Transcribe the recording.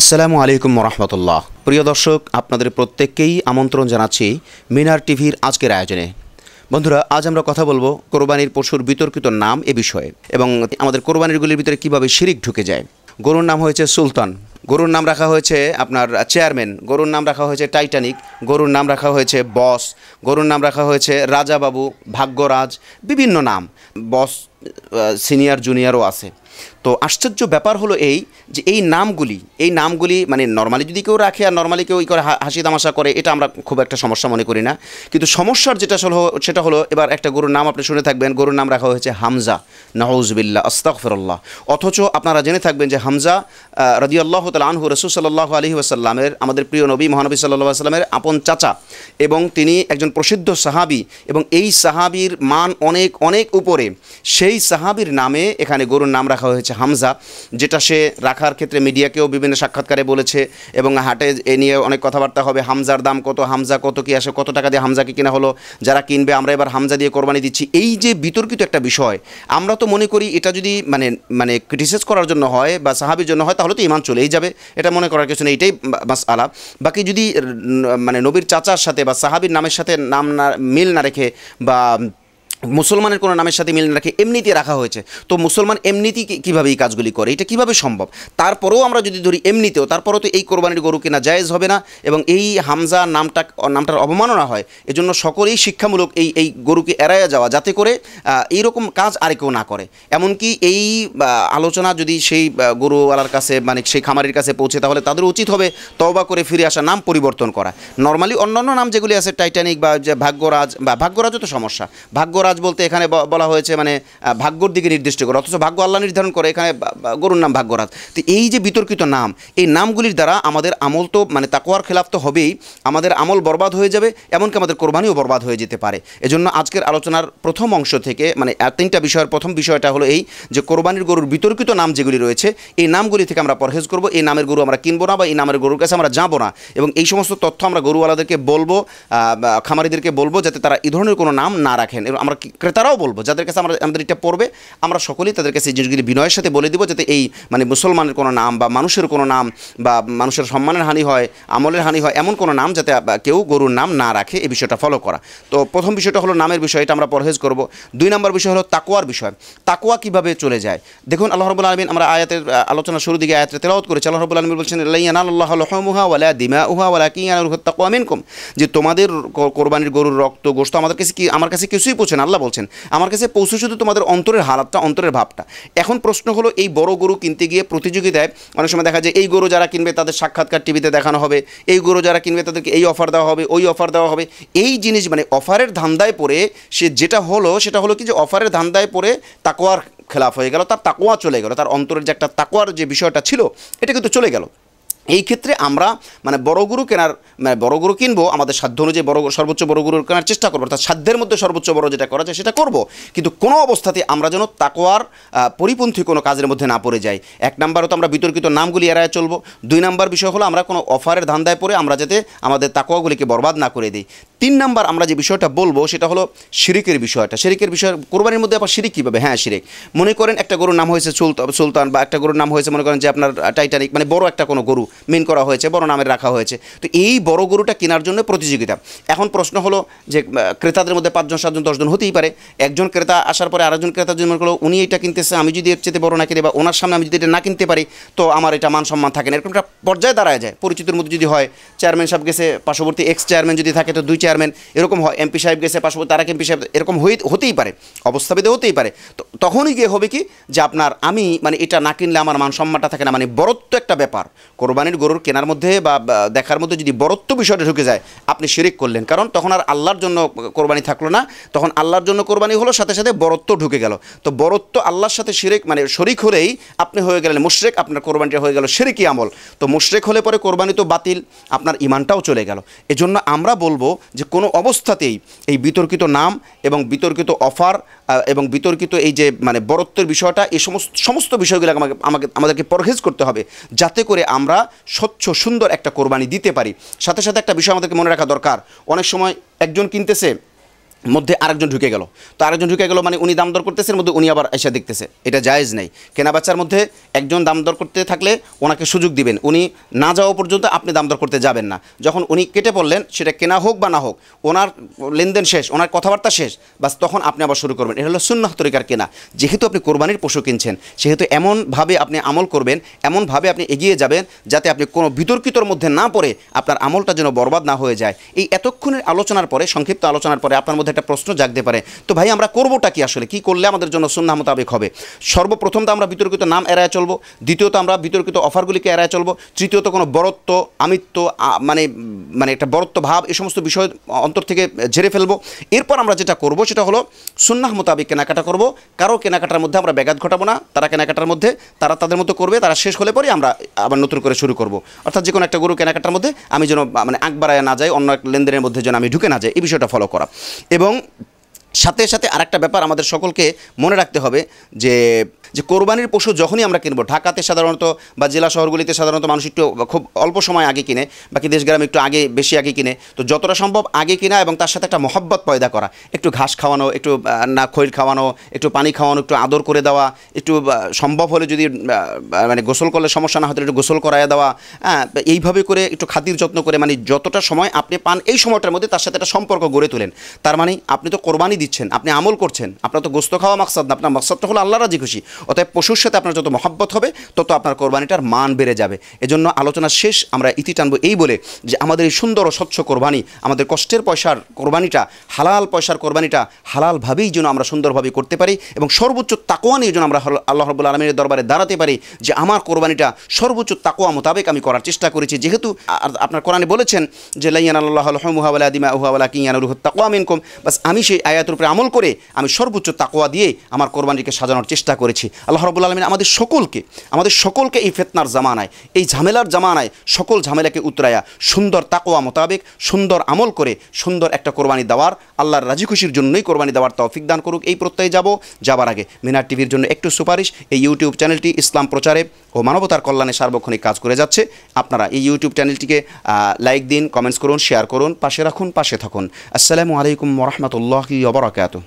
আসসালামু আলাইকুম রহমতুল্লাহ প্রিয় দর্শক, আপনাদের প্রত্যেককেই আমন্ত্রণ জানাচ্ছি মিনার টিভির আজকের আয়োজনে। বন্ধুরা, আজ আমরা কথা বলব কোরবানির পশুর বিতর্কিত নাম এ বিষয়ে এবং আমাদের কোরবানিরগুলির ভিতরে কীভাবে শিরিক ঢুকে যায়। গরুর নাম হয়েছে সুলতান, গরুর নাম রাখা হয়েছে আপনার চেয়ারম্যান, গরুর নাম রাখা হয়েছে টাইটানিক, গরুর নাম রাখা হয়েছে বস, গরুর নাম রাখা হয়েছে রাজাবাবু, ভাগ্যরাজ, বিভিন্ন নাম, বস সিনিয়র, জুনিয়রও আছে। তো আশ্চর্য ব্যাপার হলো এই যে এই নামগুলি এই নামগুলি মানে নর্মালি যদি কেউ রাখে আর নর্মালি কেউ ই করে হাসি তামাশা করে, এটা আমরা খুব একটা সমস্যা মনে করি না। কিন্তু সমস্যার যেটা হলো সেটা হলো এবার একটা গরুর নাম আপনি শুনে থাকবেন, গরুর নাম রাখা হয়েছে হামজা নাহউজবিল্লা আস্তাগফিরুল্লাহ। অথচ আপনারা জেনে থাকবেন যে হামজা রদি আল্লাহ তাল আনহু রসুল সাল্লাহ আলহি আসাল্লামের আমাদের প্রিয় নবী মহানবী সাল্লাহ সাল্লামের আপন চাচা এবং তিনি একজন প্রসিদ্ধ সাহাবি এবং এই সাহাবির মান অনেক অনেক উপরে। সেই সাহাবির নামে এখানে গরুর নাম রাখা হয়েছে হামজা, যেটা সে রাখার ক্ষেত্রে মিডিয়াকেও বিভিন্ন সাক্ষাৎকারে বলেছে এবং হাটে এ নিয়ে অনেক কথাবার্তা হবে। হামজার দাম কত, হামজা কত কি আসে, কত টাকা দিয়ে হামজাকে কিনা হলো, যারা কিনবে, আমরা এবার হামজা দিয়ে কোরবানি দিচ্ছি। এই যে বিতর্কিত একটা বিষয়, আমরা তো মনে করি এটা যদি মানে মানে ক্রিটিসাইজ করার জন্য হয় বা সাহাবির জন্য হয়, তাহলে তো ইমান চলেই যাবে। এটা মনে করার কিছু নেই, এটাই মাস আলা বাকি যদি মানে নবীর চাচার সাথে বা সাহাবির নামের সাথে নাম না, মিল না রেখে বা মুসলমানের কোনো নামের সাথে মিল রাখে এমনিতে রাখা হয়েছে। তো মুসলমান এমনিতেই কীভাবে এই কাজগুলি করে? এটা কীভাবে সম্ভব? তারপরেও আমরা যদি ধরি এমনিতেও তারপরেও তো এই কোরবানির গরু কেনা জায়েজ হবে না এবং এই হামজা নামটা নামটার অবমাননা হয় এজন্য সকলেই শিক্ষামূলক এই এই গরুকে এড়াইয়া যাওয়া যাতে করে আহ, এইরকম কাজ আর কেউ না করে। এমনকি এই আলোচনা যদি সেই গরুওয়ালার কাছে মানে সেই খামারির কাছে পৌঁছে তাহলে তাদের উচিত হবে তওবা করে ফিরে আসা নাম পরিবর্তন করা। নর্মালি অন্যান্য নাম যেগুলি আছে টাইটানিক বা ভাগ্যরাজ বা ভাগ্যরাজও তো সমস্যা। ভাগ্যরাজ বলতে এখানে বলা হয়েছে মানে ভাগ্যর দিকে নির্দিষ্ট করে, অথচ ভাগ্য আল্লাহ নির্ধারণ করে, এখানে গরুর নাম ভাগ্যরাজ। তো এই যে বিতর্কিত নাম, এই নামগুলির দ্বারা আমাদের আমল তো মানে তাকোয়ার খেলাফ তো হবেই, আমাদের আমল বরবাদ হয়ে যাবে, এমনকি আমাদের কোরবানিও বরবাদ হয়ে যেতে পারে। এজন্য আজকের আলোচনার প্রথম অংশ থেকে মানে তিনটা বিষয়ের প্রথম বিষয়টা হলো এই যে কোরবানির গরুর বিতর্কিত নাম যেগুলি রয়েছে, এই নামগুলি থেকে আমরা পরহেজ করব, এই নামের গরু আমরা কিনবো না বা এই নামের গরুর কাছে আমরা যাব না। এবং এই সমস্ত তথ্য আমরা গরুওয়ালাদেরকে বলব খামারিদেরকে বলব, যাতে তারা এই ধরনের কোনো নাম না রাখেন। এবং আমরা ক্রেতারাও বলব, যাদের কাছে আমরা, আমাদের এটা পড়বে, আমরা সকলেই তাদের কাছে এই জিনিসগুলি বিনয়ের সাথে বলে দিব যাতে এই মানে মুসলমানের কোনো নাম বা মানুষের কোনো নাম বা মানুষের সম্মানের হানি হয়, আমলের হানি হয়, এমন কোনো নাম যাতে কেউ গরুর নাম না রাখে, এই বিষয়টা ফলো করা। তো প্রথম বিষয়টা হলো নামের বিষয়, এটা আমরা পরহেজ করব। দুই নম্বর বিষয় হলো তাকোয়ার বিষয়। তাকোয়া কীভাবে চলে যায়? দেখুন, আল্লাহ রবুল আলমিন আমরা আয়াতের আলোচনা শুরু দিকে আয়াতের তেলাওয়াত করেছি। আল্লাহ রবুল আলমিন বলছেন দিমা যে তোমাদের কোরবানির গরুর রক্ত গোস্ত আমাদের কাছে কি, আমার কাছে কিছুই পৌঁছে না। আল্লাহ বলছেন, আমার কাছে পৌঁছে শুধু তোমাদের অন্তরের হালাতটা, অন্তরের ভাবটা। এখন প্রশ্ন হলো, এই বড় গরু কিনতে গিয়ে প্রতিযোগিতায় অনেক সময় দেখা যায়, এই গরু যারা কিনবে তাদের সাক্ষাৎকার টিভিতে দেখানো হবে, এই গরু যারা কিনবে তাদেরকে এই অফার দেওয়া হবে, ওই অফার দেওয়া হবে। এই জিনিস মানে অফারের ধান্দায় পড়ে সে যেটা হলো, সেটা হলো কি যে অফারের ধান্দায় পড়ে তাকোয়ার খেলাফ হয়ে গেল, তার তাকোয়া চলে গেল, তার অন্তরের যে একটা তাকোয়ার যে বিষয়টা ছিল, এটা কিন্তু চলে গেল। এই ক্ষেত্রে আমরা মানে বড় গরু কেনার মানে বড় গরু কিনবো, আমাদের সাধ্য অনুযায়ী বড়, সর্বোচ্চ বড় গরু কেনার চেষ্টা করব, অর্থাৎ সাধ্যের মধ্যে সর্বোচ্চ বড় যেটা করা যায় সেটা করব। কিন্তু কোনো অবস্থাতে আমরা যেন তাকোয়ার পরিপন্থী কোনো কাজের মধ্যে না পড়ে যাই। এক নাম্বারও তো আমরা বিতর্কিত নামগুলি এড়ায় চলবো। দুই নাম্বার বিষয় হলো আমরা কোনো অফারের ধান্দায় পড়ে আমরা যাতে আমাদের তাকোয়াগুলিকে বরবাদ না করে দিই। তিন নাম্বার আমরা যে বিষয়টা বলব সেটা হলো শিরিকের বিষয়টা। শিরিকের বিষয়, কোরবানির মধ্যে আবার শিরিক কীভাবে? হ্যাঁ শিরিক। মনে করেন একটা গরুর নাম হয়েছে সুলতান বা একটা গরুর নাম হয়েছে মনে করেন যে আপনার টাইটানিক মানে বড় একটা কোনো গরু। মেন করা হয়েছে, বড় নামের রাখা হয়েছে। তো এই বড় গরুটা কেনার জন্য প্রতিযোগিতা। এখন প্রশ্ন হলো যে ক্রেতাদের মধ্যে পাঁচজন, সাতজন, দশজন হতেই পারে। একজন ক্রেতা আসার পরে আরেকজন ক্রেতা যদি মনে করল, উনি এটা কিনতেছে, আমি যদি এর চেয়ে বড় না কিনে বা ওনার সামনে আমি যদি এটা না কিনতে পারি, তো আমার এটা মান সম্মান থাকে না। এরকম একটা পর্যায়ে দাঁড়ায় যায়। পরিচিতের মধ্যে যদি হয় চেয়ারম্যান সাহেব গেছে, পার্শ্ববর্তী এক্স চেয়ারম্যান যদি থাকে, তো দুই চেয়ারম্যান এরকম হয় এমপি সাহেব গেছে, পার্শ্ববর্তী তারা এমপি সাহেব, এরকম হতেই পারে। অবস্থাভেদে হতেই পারে। তো তখনই গিয়ে হবে কি যে আপনার আমি মানে এটা না কিনলে আমার মান সম্মানটা থাকে না মানে বরত্ব একটা ব্যাপার। কোরবানির গরুর কেনার মধ্যে বা দেখার মধ্যে যদি বরত্ব বিষয়টা ঢুকে যায়, আপনি শিরিক করলেন। কারণ তখন আর আল্লাহর জন্য কোরবানি থাকল না, তখন আল্লাহর জন্য কোরবানি হলো, সাথে সাথে বরত্ব ঢুকে গেল। তো বরত্ব আল্লাহর সাথে শিরিক মানে শরিক হলেই আপনি হয়ে গেলেন মুশরেক, আপনার কোরবানিটা হয়ে গেল শিরিকি আমল। তো মুশরেক হলে পরে কোরবানি তো বাতিল, আপনার ইমানটাও চলে গেল। এজন্য আমরা বলব যে কোনো অবস্থাতেই এই বিতর্কিত নাম এবং বিতর্কিত অফার এবং বিতর্কিত এই যে মানে বরত্বের বিষয়টা এই সমস্ত সমস্ত বিষয়গুলো আমাকে আমাকে, আমাদেরকে পরহেজ করতে হবে যাতে করে আমরা স্বচ্ছ, সুন্দর একটা কোরবানি দিতে পারি। সাথে সাথে একটা বিষয় আমাদেরকে মনে রাখা দরকার। অনেক সময় একজন কিনতেছে মধ্যে আরেকজন ঢুকে গেল। তো আরেকজন ঢুকে গেল মানে উনি দাম দর করতেছে, এর মধ্যে উনি আবার এসে দেখতেছে। এটা জায়েজ নেই। কেনা বেচার মধ্যে একজন দাম দর করতে থাকলে ওনাকে সুযোগ দিবেন। উনি না যাওয়া পর্যন্ত আপনি দাম দর করতে যাবেন না। যখন উনি কেটে পড়লেন, সেটা কেনা হোক বা না হোক, ওনার লেনদেন শেষ, ওনার কথাবার্তা শেষ, বাস তখন আপনি আবার শুরু করবেন। এটা হলো সুন্নাহ তরিকার কেনা। যেহেতু আপনি কোরবানির পশু কিনছেন, সেহেতু এমনভাবে আপনি আমল করবেন, এমনভাবে আপনি এগিয়ে যাবেন, যাতে আপনি কোনো বিতর্কিতর মধ্যে না পড়ে আপনার আমলটা যেন বরবাদ না হয়ে যায়। এই এতক্ষণের আলোচনার পরে, সংক্ষিপ্ত আলোচনার পরে আপনার মধ্যে একটা প্রশ্ন জাগতে পারে। তো ভাই, আমরা করবোটা কি আসলে? কি করলে আমাদের জন্য সুন্নাহ মোতাবেক হবে? সর্বপ্রথম তো আমরা বিতর্কিত নাম এড়ায় চলবো। দ্বিতীয়ত আমরা বিতর্কিত অফারগুলিকে এড়ায় চলবো। তৃতীয়ত কোনো বরত্ব, আমিত্ব মানে মানে একটা বরত্ব ভাব এই সমস্ত বিষয় অন্তর থেকে ঝেড়ে ফেলব। এরপর আমরা যেটা করব সেটা হলো সুন্নাহ মোতাবেক কেনাকাটা করব। কারও কেনাকাটার মধ্যে আমরা ব্যাঘাত ঘটাবো না। তারা কেনাকাটার মধ্যে, তারা তাদের মতো করবে, তারা শেষ হলে পরে আমরা আবার নতুন করে শুরু করব। অর্থাৎ যে কোনো একটা গরু কেনাকাটার মধ্যে আমি যেন মানে আগ বাড়ায় না যাই, অন্য এক লেনদেনের মধ্যে যেন আমি ঢুকে না যাই, এই বিষয়টা ফলো করা। এবং সাথে সাথে আরেকটা ব্যাপার আমাদের সকলকে মনে রাখতে হবে যে যে কোরবানির পশু যখনই আমরা কিনবো, ঢাকাতে সাধারণত বা জেলা শহরগুলিতে সাধারণত মানুষ একটু খুব অল্প সময় আগে কিনে বাকি দেশ গ্রামে একটু আগে, বেশি আগে কিনে, তো যতটা সম্ভব আগে কিনা এবং তার সাথে একটা মহব্বত পয়দা করা। একটু ঘাস খাওয়ানো, একটু না খৈর খাওয়ানো, একটু পানি খাওয়ানো, একটু আদর করে দেওয়া, একটু সম্ভব হলে যদি মানে গোসল করলে সমস্যা না হতো একটু গোসল করায় দেওয়া হ্যাঁ এইভাবে করে একটু খাতির যত্ন করে মানে যতটা সময় আপনি পান, এই সময়টার মধ্যে তার সাথে একটা সম্পর্ক গড়ে তোলেন। তার মানে আপনি তো কোরবানি দিচ্ছেন, আপনি আমল করছেন, আপনার তো গোস্ত খাওয়া মাকসাদ না, আপনার মাকসাদটা হলো আল্লাহ রাজি খুশি। অতএব পশুর সাথে আপনার যত মহাব্বত হবে, তত আপনার কোরবানিটার মান বেড়ে যাবে। এজন্য আলোচনা শেষ, আমরা ইতি টানবো এই বলে যে আমাদের এই সুন্দর ও স্বচ্ছ কোরবানি, আমাদের কষ্টের পয়সার কোরবানিটা, হালাল পয়সার কোরবানিটা হালালভাবেই যেন আমরা সুন্দরভাবে করতে পারি এবং সর্বোচ্চ তাকোয়া নিয়ে যেন আমরা আল্লাহ রবুল আলমীর দরবারে দাঁড়াতে পারি যে আমার কোরবানিটা সর্বোচ্চ তাকোয়া মোতাবেক আমি করার চেষ্টা করেছি। যেহেতু আপনার কোরআনে বলেছেন যে, লাইয়ান আল্লাহ মুহাওয়ালা দিমা উহাওয়ালা কিয়ানুরুহ তাকোয়া মিনকুম। বাস আমি সেই আয়াতের উপরে আমল করে আমি সর্বোচ্চ তাকোয়া দিয়ে আমার কোরবানিকে সাজানোর চেষ্টা করেছি। আল্লাহ রবুল আলমিন আমাদের সকলকে আমাদের সকলকে এই ফেতনার জামানায়, এই ঝামেলার জামানায় সকল ঝামেলাকে উতরায়া সুন্দর তাকোয়া মোতাবেক, সুন্দর আমল করে, সুন্দর একটা কোরবানি দেওয়ার, আল্লাহর রাজি খুশির জন্যই কোরবানি দেওয়ার তৌফিক দান করুক। এই প্রত্যয়ে যাব। যাবার আগে মিনার টিভির জন্য একটু সুপারিশ, এই ইউটিউব চ্যানেলটি ইসলাম প্রচারে ও মানবতার কল্যাণে সার্বক্ষণিক কাজ করে যাচ্ছে। আপনারা এই ইউটিউব চ্যানেলটিকে লাইক দিন কমেন্টস করুন শেয়ার করুন, পাশে রাখুন, পাশে থাকুন। আসসালামু আলাইকুম রহমতুল্লাহি ওবরাকাতু